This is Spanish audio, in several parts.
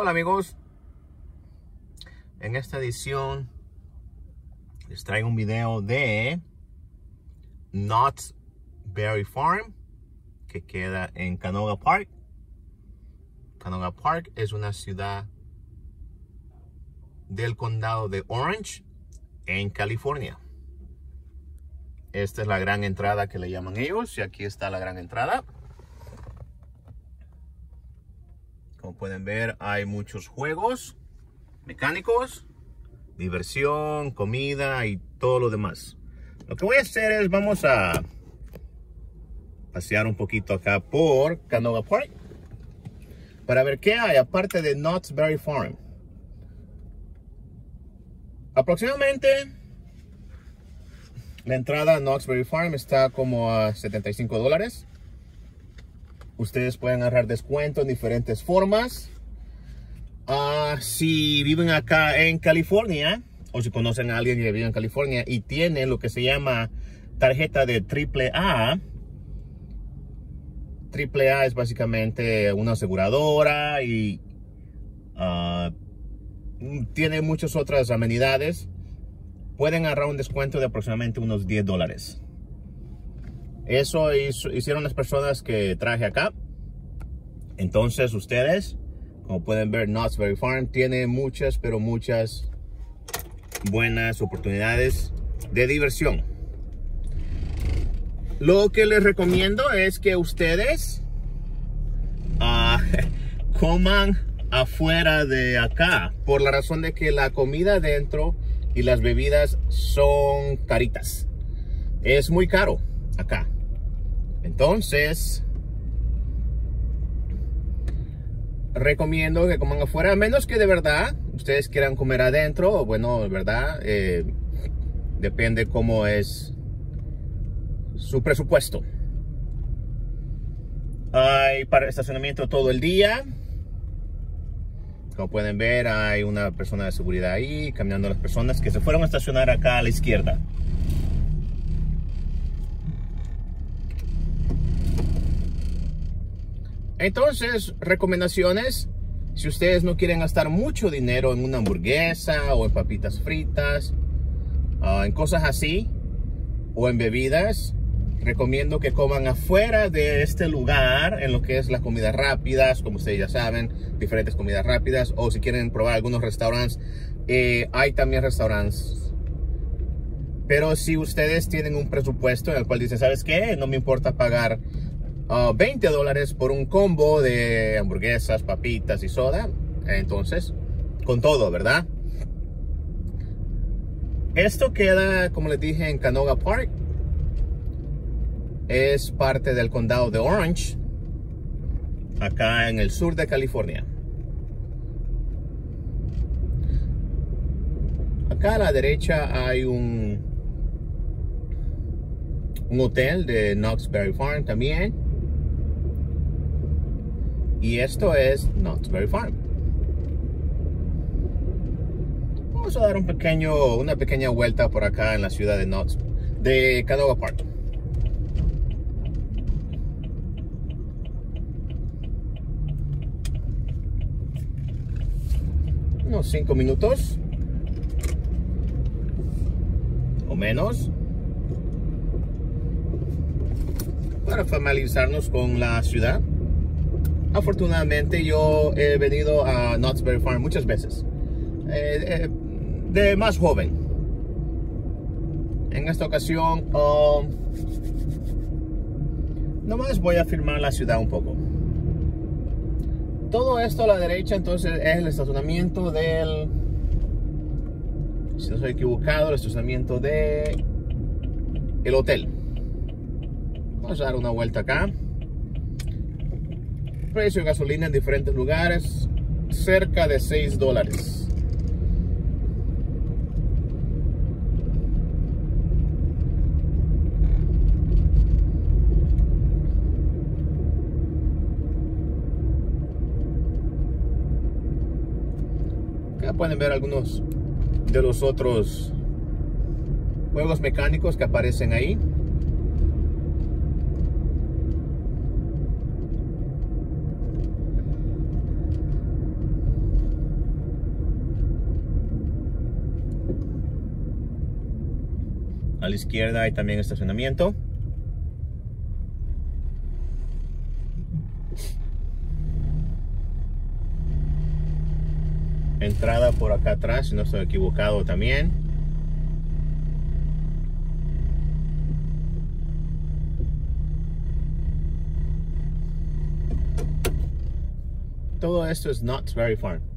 Hola amigos, en esta edición les traigo un video de Knott's Berry Farm que queda en Canoga Park. Canoga Park es una ciudad del condado de Orange en California. Esta es la gran entrada que le llaman ellos y aquí está la gran entrada. Como pueden ver hay muchos juegos mecánicos, diversión, comida y todo lo demás. Lo que voy a hacer es vamos a pasear un poquito acá por Canoga Park para ver qué hay aparte de Knott's Berry Farm. Aproximadamente la entrada a Knott's Berry Farm está como a 75 dólares. Ustedes pueden agarrar descuento en diferentes formas. Uh, si viven acá en California o si conocen a alguien que vive en California y tiene lo que se llama tarjeta de AAA. AAA es básicamente una aseguradora y uh, tiene muchas otras amenidades. Pueden agarrar un descuento de aproximadamente unos 10 dólares. Eso hicieron las personas que traje acá. Entonces ustedes, como pueden ver, Knott's Farm tiene muchas, pero muchas buenas oportunidades de diversión. Lo que les recomiendo es que ustedes uh, coman afuera de acá. Por la razón de que la comida adentro y las bebidas son caritas. Es muy caro acá. Entonces, recomiendo que coman afuera, a menos que de verdad ustedes quieran comer adentro, bueno, de verdad, eh, depende cómo es su presupuesto. Hay para estacionamiento todo el día. Como pueden ver, hay una persona de seguridad ahí, caminando las personas que se fueron a estacionar acá a la izquierda. Entonces, recomendaciones, si ustedes no quieren gastar mucho dinero en una hamburguesa o en papitas fritas, uh, en cosas así, o en bebidas, recomiendo que coman afuera de este lugar, en lo que es las comidas rápidas, como ustedes ya saben, diferentes comidas rápidas, o si quieren probar algunos restaurantes, eh, hay también restaurantes. Pero si ustedes tienen un presupuesto en el cual dicen, ¿sabes qué? No me importa pagar Uh, 20 dólares por un combo de hamburguesas, papitas y soda. Entonces, con todo, ¿verdad? Esto queda, como les dije, en Canoga Park. Es parte del condado de Orange, acá en el sur de California. Acá a la derecha hay un, un hotel de Knott's Berry Farm también. Y esto es Knott's Farm. Vamos a dar un pequeño, una pequeña vuelta por acá en la ciudad de Knott's, de Canoga Park. Unos 5 minutos. O menos. Para familiarizarnos con la ciudad afortunadamente yo he venido a Knott's Berry Farm muchas veces. Eh, eh, de más joven. En esta ocasión, um, nomás voy a filmar la ciudad un poco. Todo esto a la derecha entonces es el estacionamiento del... Si no estoy equivocado, el estacionamiento de... El hotel. Vamos a dar una vuelta acá precio de gasolina en diferentes lugares, cerca de 6 dólares. Acá pueden ver algunos de los otros juegos mecánicos que aparecen ahí. A la izquierda hay también estacionamiento. Entrada por acá atrás, si no estoy equivocado también. Todo esto es Knott's Berry Farm.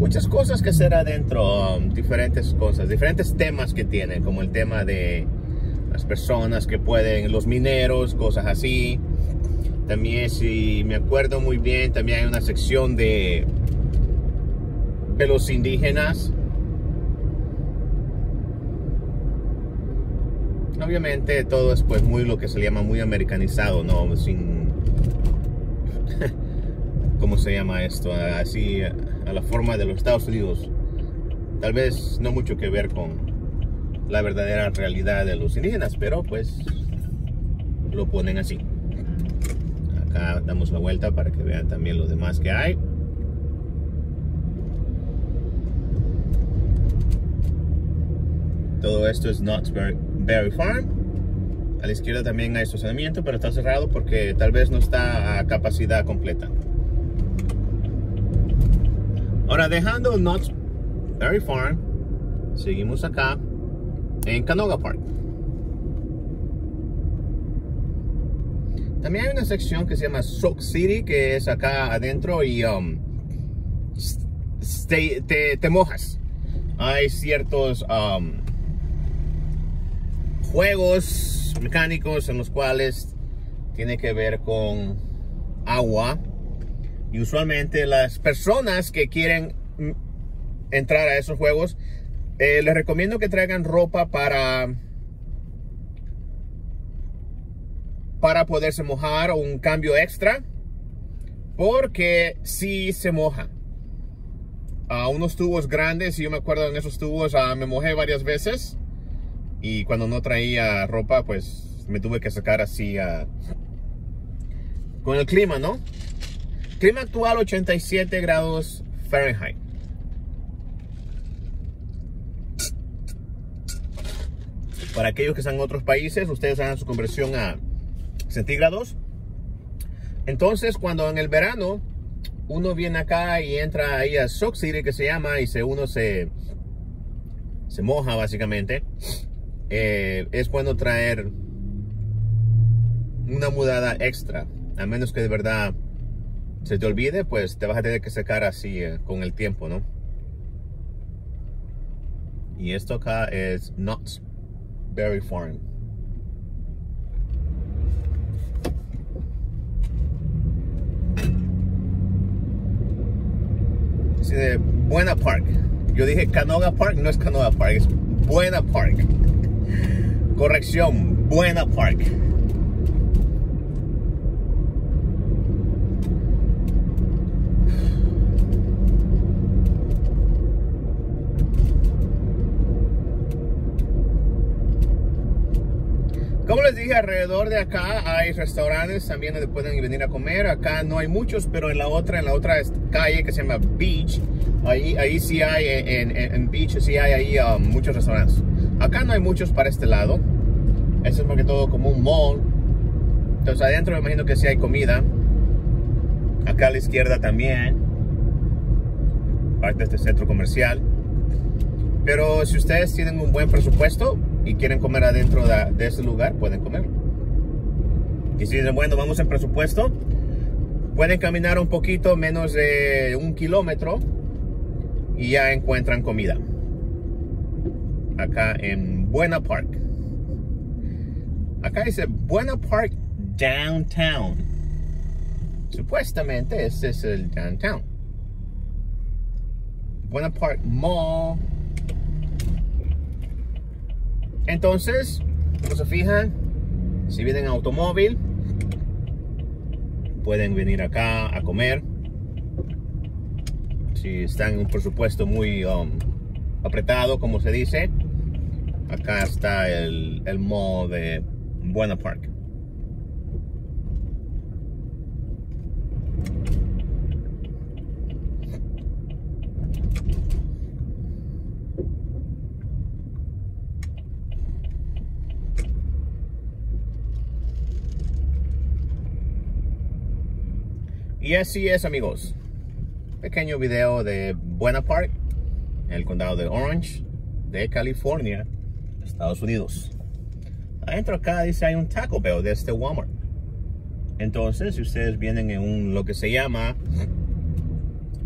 Muchas cosas que hacer adentro, um, diferentes cosas, diferentes temas que tienen, como el tema de las personas que pueden, los mineros, cosas así. También, si me acuerdo muy bien, también hay una sección de, de los indígenas. Obviamente todo es pues muy lo que se llama muy americanizado, ¿no? Sin... ¿Cómo se llama esto? Así a la forma de los Estados Unidos. Tal vez no mucho que ver con la verdadera realidad de los indígenas, pero pues lo ponen así. Acá damos la vuelta para que vean también lo demás que hay. Todo esto es Knott's Berry Farm. A la izquierda también hay estacionamiento, pero está cerrado porque tal vez no está a capacidad completa. Ahora dejando Knott's Berry Farm, seguimos acá en Canoga Park. También hay una sección que se llama Soak City, que es acá adentro y um, te, mojas. Hay ciertos um, juegos mecánicos en los cuales tiene que ver con agua y usualmente las personas que quieren entrar a esos juegos, eh, les recomiendo que traigan ropa para para poderse mojar o un cambio extra porque si se moja. A unos tubos grandes y yo me acuerdo en esos tubos ah, me mojé varias veces y cuando no traía ropa pues me tuve que sacar así con el clima no Clima actual 87 grados Fahrenheit. Para aquellos que están en otros países, ustedes hagan su conversión a centígrados. Entonces, cuando en el verano uno viene acá y entra ahí a Sock City, que se llama, y se, uno se, se moja básicamente, eh, es bueno traer una mudada extra, a menos que de verdad se te olvide, pues te vas a tener que secar así eh, con el tiempo, ¿no? Y esto acá es Knott's Berry Farm. Así de Buena Park. Yo dije Canoga Park, no es Canoga Park, es Buena Park. Corrección, Buena Park. Alrededor de acá hay restaurantes también donde pueden venir a comer. Acá no hay muchos, pero en la otra, en la otra calle que se llama Beach, ahí, ahí sí hay, en, Beach sí hay ahí um, muchos restaurantes. Acá no hay muchos para este lado. Eso es porque todo como un mall. Entonces adentro me imagino que sí hay comida. Acá a la izquierda también. Parte de este centro comercial. Pero si ustedes tienen un buen presupuesto, y quieren comer adentro de, ese lugar, pueden comer. Y si dicen, bueno, vamos en presupuesto, pueden caminar un poquito menos de un kilómetro y ya encuentran comida. Acá en Buena Park. Acá dice Buena Park Downtown. Supuestamente este es el downtown. Buena Park Mall. Entonces, como se fijan, si vienen automóvil, pueden venir acá a comer. Si están en un presupuesto muy um, apretado, como se dice, acá está el, el de Buena Park. Y así es amigos. Pequeño video de Buena Park, en el condado de Orange, de California, Estados Unidos. Adentro acá dice hay un Taco Bell de este Walmart. Entonces, si ustedes vienen en un lo que se llama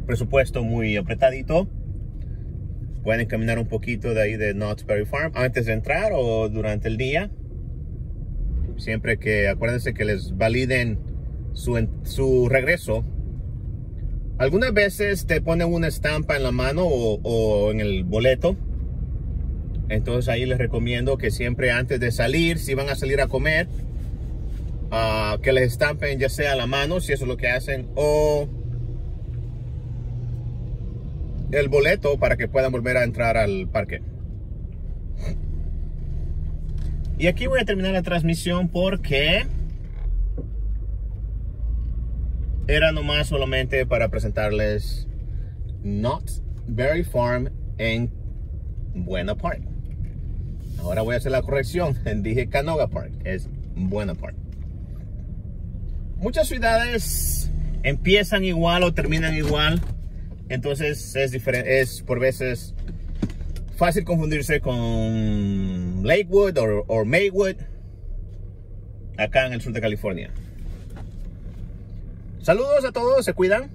presupuesto muy apretadito, pueden caminar un poquito de ahí de Knott's Berry Farm antes de entrar o durante el día. Siempre que acuérdense que les validen su, su regreso. Algunas veces te ponen una estampa en la mano o, en el boleto. Entonces ahí les recomiendo que siempre antes de salir, si van a salir a comer, uh, que les estampen ya sea la mano, si eso es lo que hacen, o el boleto para que puedan volver a entrar al parque. Y aquí voy a terminar la transmisión porque era nomás solamente para presentarles Not Berry Farm en Buena Park. Ahora voy a hacer la corrección. Dije Canoga Park, es Buena Park. Muchas ciudades empiezan igual o terminan igual. Entonces es diferente, es por veces fácil confundirse con Lakewood o Maywood acá en el sur de California. Saludos a todos, se cuidan.